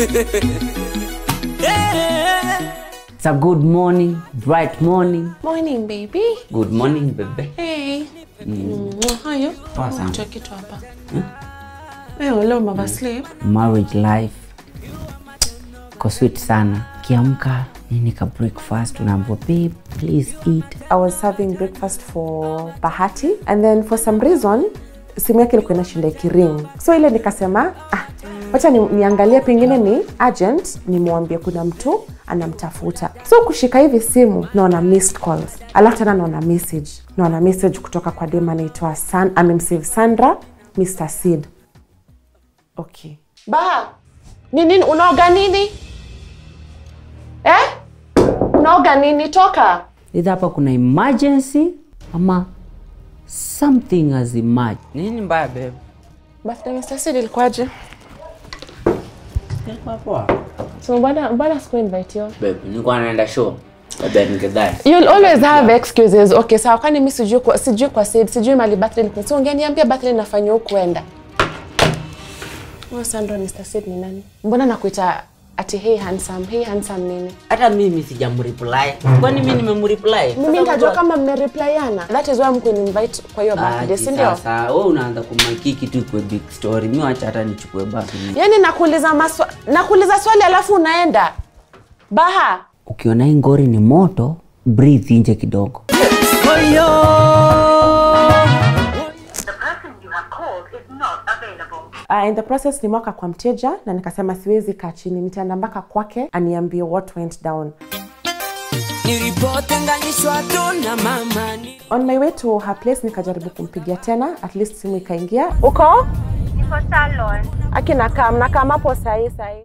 It's a good morning, bright morning. Morning baby. Good morning baby. Hey. Mm. Hayo. Poa sana. Cha kitu hapa. Wewe leo mama sleep. Marriage life ko sweet sana. Kiamka nini ka breakfast unaambiwa babe please eat. I was serving breakfast for Bahati and then for some reason simu yake ilikuwa inashinda ikiring, so ile nikasema ah, wacha ni, niangalie pengine ni agent nimwambie kuna mtu anamtafuta. So kushika hivi simu naona missed calls, alafu tena naona message, naona message kutoka kwa dem anaitwa San, amemsave Sandra Mr. Sid. Okay. ba ni nini unaoga nini? Eh? Unaoga nini? Toka. idha hapa kuna emergency ama something has emerged. Nini mbaya babe? Birthday Mr. Sid ilikuwaje? Ilikuwa poa. So bwana bwana siku invite you? Babe, nilikuwa naenda show. Babe, ningedai. You'll always have excuses. Okay, sawa kwani mimi sijui kwa sijui kwa Said, sijui mali birthday ilikuwa. So ungeniambia birthday inafanywa huko kwenda. Wewe Sandra Mr. Said ni nani? Mbona nakuita ati hey handsome, hey handsome nini? Hata mimi sijamreply. Kwani mimi nimemreply? Mimi nitajua kama mmereplyana. That is why mko invite kwa hiyo birthday, si ndio? Sasa wewe unaanza kumakiki tu kwa big story. Mimi wacha hata nichukue basi. Yaani nakuuliza maswa, nakuuliza swali alafu unaenda. Baha, Ukiona ngori ni moto, breathe nje kidogo. The Uh, in the process ni mwaka kwa mteja na nikasema siwezi kaa chini, nitaenda mpaka kwake aniambie what went down. nilipotenganishwa tu na mama ni On my way to her place nikajaribu kumpigia tena, at least simu ikaingia. Uko? Niko salon. Aki nakam, nakam hapo sahi sahi.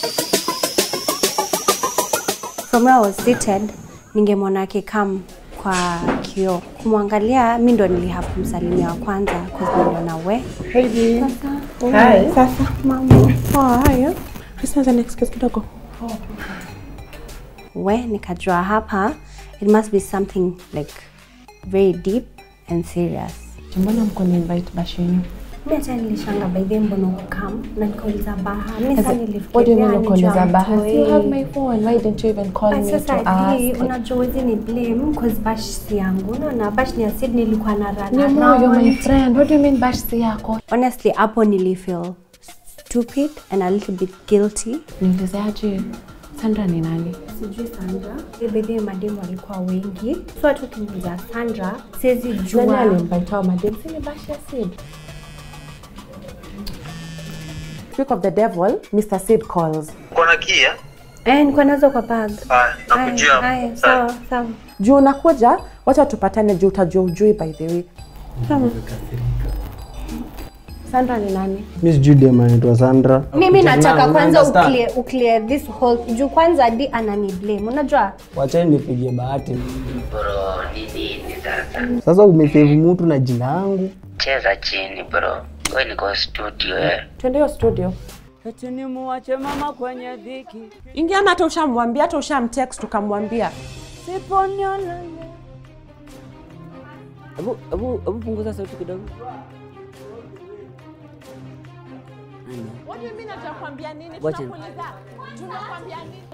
From where I was seated, ningemwona akikam kwa kioo kumwangalia. Mi ndo nilihapu kumsalimia wa kwanza cause niliona we Hi. Sasa mama. Oh, haya. Sasa next kidogo. we, nikajua hapa it must be something like very deep and serious. Mbona mko invite bashini? Mi hata nilishanga by then mbona ukam na nikauliza Baha. Mimi sasa What do you nilifikiria mean nijua ukauliza Baha? You have my phone. Why didn't you even call me to sasa hii ask? unajua wezi ni blame cause bash si yangu unaona bash ni ya ilikuwa na Ni moyo my friend. What do you mean bash si yako? Honestly hapo nilifeel stupid and a little bit guilty? Sandra ni nani? sijui Sandra bedhie mademu walikuwa wengi so ukiniuliza Sandra siwezi Nani jua aliinvite hao madem? Si ni bash ya Sid. Speak of the devil, Mr. Sid calls. Uko na kia? eh, nazo kwa bag Haya, Haya, nakujia. haya, sawa sawa juu unakuja wacha tupatane juu utajua ujui by the way Sawa. sandra ni nani Miss anaitwa Sandra. mimi nataka kwanza understand? uclear, uclear this whole juu kwanza di anani blame unajua Wachani nipigie bahati. Bro, ni nini sasa? Sasa umesave mtu na jina yangu. Cheza chini bro. Wewe studio eh. twende hiyo studio. Eti nimuache mama kwenye dhiki. ingia na hata ushamwambia hata ushamtext ukamwambia. Siponiona. Hebu hebu hebu punguza sauti kidogo.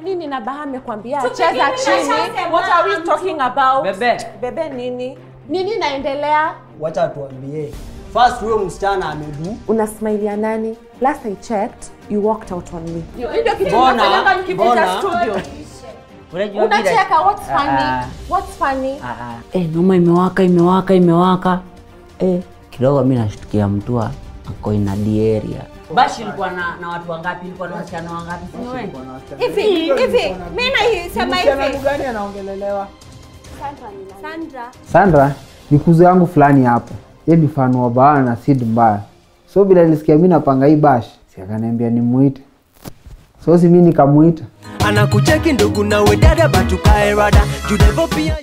Nini? Na baha amekwambia? Cheza chini. What are we talking about? Bebe. bebe nini? Nini naendelea Wacha tuambie. First huyo msichana amedu. una smile ya nani last i checked you walked out on me Mbona? Mbona? Unacheka what's Ah, funny ah. what's funny Ah, ah. Eh, noma imewaka imewaka imewaka. Eh, kidogo mimi nashtukia mtu a- ako in a area. Bashi ilikuwa na, na watu wangapi? Ilikuwa na wasichana wangapi? Hivi hivi mi naisema hivi gani anaongelelewa? Sandra Sandra ni kuzo yangu fulani hapo, ye ni wa Baana na Sid mbaya, so bila nilisikia mi napanga hii bash, si akaniambia nimuite, so si mi nikamuita. anakucheki ndugu nawe dada batukae judevo pia